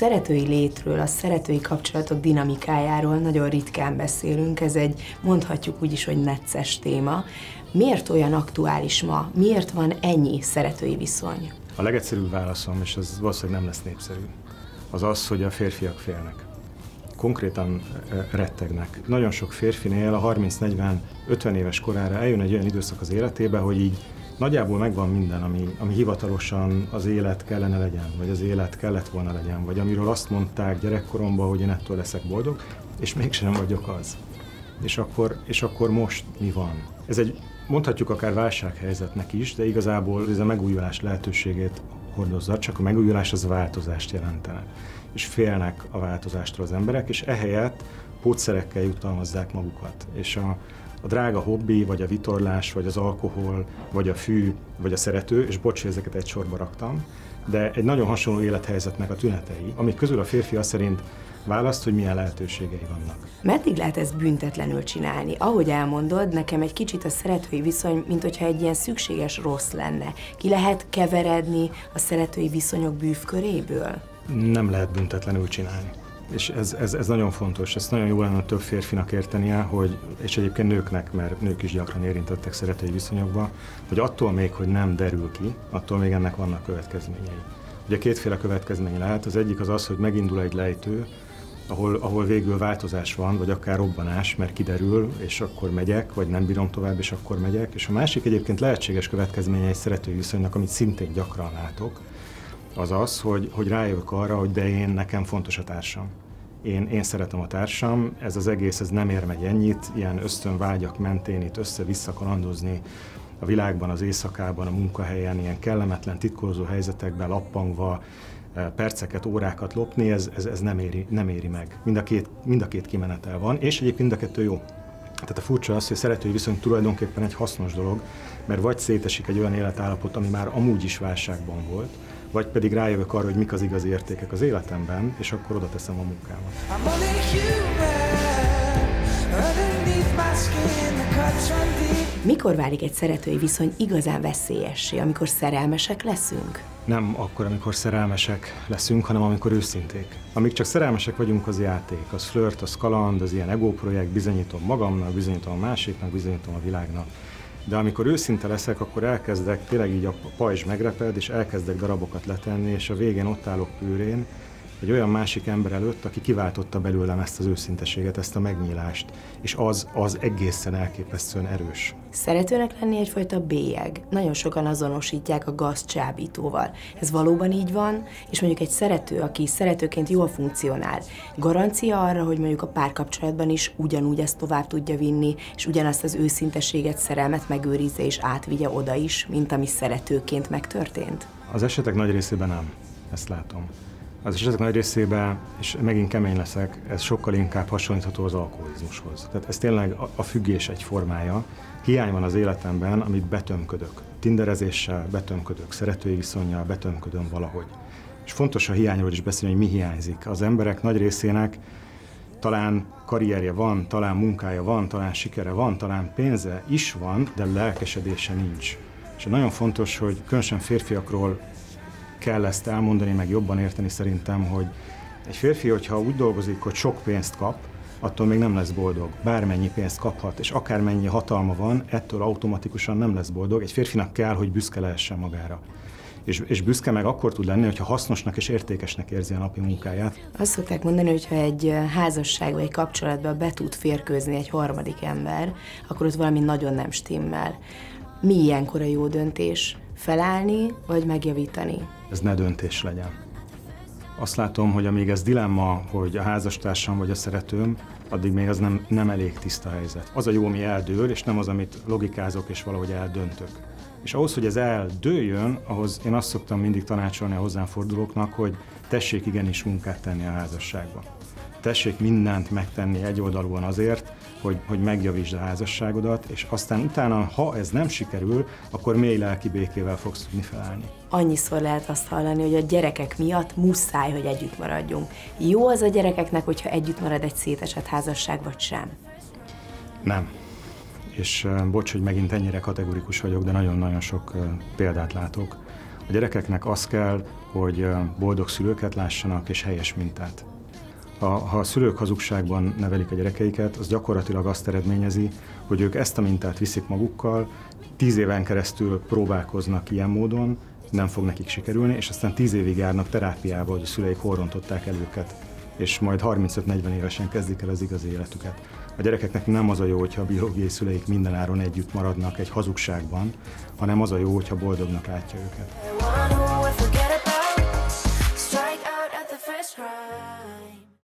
szeretői létről, a szeretői kapcsolatok dinamikájáról nagyon ritkán beszélünk, ez egy mondhatjuk úgy is, hogy necces téma. Miért olyan aktuális ma? Miért van ennyi szeretői viszony? A legegyszerűbb válaszom, és ez valószínűleg nem lesz népszerű, az az, hogy a férfiak félnek. Konkrétan rettegnek. Nagyon sok férfinél a 30-40-50 éves korára eljön egy olyan időszak az életébe, hogy így nagyjából megvan minden, ami, ami hivatalosan az élet kellene legyen, vagy az élet kellett volna legyen, vagy amiről azt mondták gyerekkoromban, hogy én ettől leszek boldog, és mégsem vagyok az. És akkor, és akkor most mi van? Ez egy, mondhatjuk akár válsághelyzetnek is, de igazából ez a megújulás lehetőségét hordozza, csak a megújulás az változást jelentene. És félnek a változástól az emberek, és ehelyett pótszerekkel jutalmazzák magukat. És a, a drága hobbi, vagy a vitorlás, vagy az alkohol, vagy a fű, vagy a szerető, és bocs, ezeket egy sorba raktam, de egy nagyon hasonló élethelyzetnek a tünetei, amik közül a férfi azt szerint választ, hogy milyen lehetőségei vannak. Meddig lehet ezt büntetlenül csinálni? Ahogy elmondod, nekem egy kicsit a szeretői viszony, mint hogyha egy ilyen szükséges rossz lenne. Ki lehet keveredni a szeretői viszonyok bűvköréből? Nem lehet büntetlenül csinálni és ez, ez, ez nagyon fontos, ezt nagyon jó lenne több férfinak értenie, hogy, és egyébként nőknek, mert nők is gyakran érintettek szeretői viszonyokba, hogy attól még, hogy nem derül ki, attól még ennek vannak következményei. Ugye kétféle következmény lehet, az egyik az az, hogy megindul egy lejtő, ahol, ahol végül változás van, vagy akár robbanás, mert kiderül, és akkor megyek, vagy nem bírom tovább, és akkor megyek. És a másik egyébként lehetséges következménye egy szeretői viszonynak, amit szintén gyakran látok, az az, hogy, hogy rájövök arra, hogy de én, nekem fontos a társam. Én, én szeretem a társam, ez az egész, ez nem ér meg ennyit, ilyen ösztönvágyak mentén itt össze-vissza kalandozni a világban, az éjszakában, a munkahelyen, ilyen kellemetlen, titkolózó helyzetekben lappangva, eh, perceket, órákat lopni, ez, ez, ez nem, éri, nem éri meg. Mind a, két, mind a két kimenetel van, és egyébként mind a kettő jó. Tehát a furcsa az, hogy szeretői viszony tulajdonképpen egy hasznos dolog, mert vagy szétesik egy olyan életállapot, ami már amúgy is válságban volt, vagy pedig rájövök arra, hogy mik az igazi értékek az életemben, és akkor oda teszem a munkámat. Mikor válik egy szeretői viszony igazán veszélyessé, amikor szerelmesek leszünk? Nem akkor, amikor szerelmesek leszünk, hanem amikor őszinték. Amíg csak szerelmesek vagyunk, az játék, az flirt, az kaland, az ilyen ego projekt, bizonyítom magamnak, bizonyítom a másiknak, bizonyítom a világnak de amikor őszinte leszek, akkor elkezdek, tényleg így a pajzs megreped, és elkezdek darabokat letenni, és a végén ott állok pűrén, egy olyan másik ember előtt, aki kiváltotta belőlem ezt az őszinteséget, ezt a megnyílást, és az, az egészen elképesztően erős. Szeretőnek lenni egyfajta bélyeg. Nagyon sokan azonosítják a gazt csábítóval. Ez valóban így van, és mondjuk egy szerető, aki szeretőként jól funkcionál, garancia arra, hogy mondjuk a párkapcsolatban is ugyanúgy ezt tovább tudja vinni, és ugyanazt az őszinteséget, szerelmet megőrizze és átvigye oda is, mint ami szeretőként megtörtént? Az esetek nagy részében nem. Ezt látom. Az esetek nagy részében, és megint kemény leszek, ez sokkal inkább hasonlítható az alkoholizmushoz. Tehát ez tényleg a függés egy formája. Hiány van az életemben, amit betömködök. Tinderezéssel betömködök, szeretői viszonyjal betömködöm valahogy. És fontos a hiányról is beszélni, hogy mi hiányzik. Az emberek nagy részének talán karrierje van, talán munkája van, talán sikere van, talán pénze is van, de lelkesedése nincs. És nagyon fontos, hogy különösen férfiakról kell ezt elmondani, meg jobban érteni szerintem, hogy egy férfi, hogyha úgy dolgozik, hogy sok pénzt kap, attól még nem lesz boldog. Bármennyi pénzt kaphat, és akármennyi hatalma van, ettől automatikusan nem lesz boldog. Egy férfinak kell, hogy büszke lehessen magára. És, és büszke meg akkor tud lenni, hogyha hasznosnak és értékesnek érzi a napi munkáját. Azt szokták mondani, hogy ha egy házasság vagy egy kapcsolatban be tud férkőzni egy harmadik ember, akkor ott valami nagyon nem stimmel. Mi ilyenkor a jó döntés? Felállni vagy megjavítani? Ez ne döntés legyen. Azt látom, hogy amíg ez dilemma, hogy a házastársam vagy a szeretőm, addig még az nem, nem elég tiszta helyzet. Az a jó, ami eldől, és nem az, amit logikázok és valahogy eldöntök. És ahhoz, hogy ez eldőljön, ahhoz én azt szoktam mindig tanácsolni a hozzám fordulóknak, hogy tessék igenis munkát tenni a házasságba. Tessék mindent megtenni egyoldalúan azért, hogy, hogy megjavítsd a házasságodat, és aztán utána, ha ez nem sikerül, akkor mély lelki békével fogsz tudni felállni. Annyiszor lehet azt hallani, hogy a gyerekek miatt muszáj, hogy együtt maradjunk. Jó az a gyerekeknek, hogyha együtt marad egy szétesett házasság, vagy sem? Nem. És bocs, hogy megint ennyire kategorikus vagyok, de nagyon-nagyon sok példát látok, A gyerekeknek az kell, hogy boldog szülőket lássanak és helyes mintát. Ha, ha a szülők hazugságban nevelik a gyerekeiket, az gyakorlatilag azt eredményezi, hogy ők ezt a mintát viszik magukkal, tíz éven keresztül próbálkoznak ilyen módon, nem fog nekik sikerülni, és aztán tíz évig járnak terápiába, hogy a szüleik horrontották el őket, és majd 35-40 évesen kezdik el az igazi életüket. A gyerekeknek nem az a jó, hogyha a biológiai szüleik mindenáron együtt maradnak egy hazugságban, hanem az a jó, hogyha boldognak látja őket.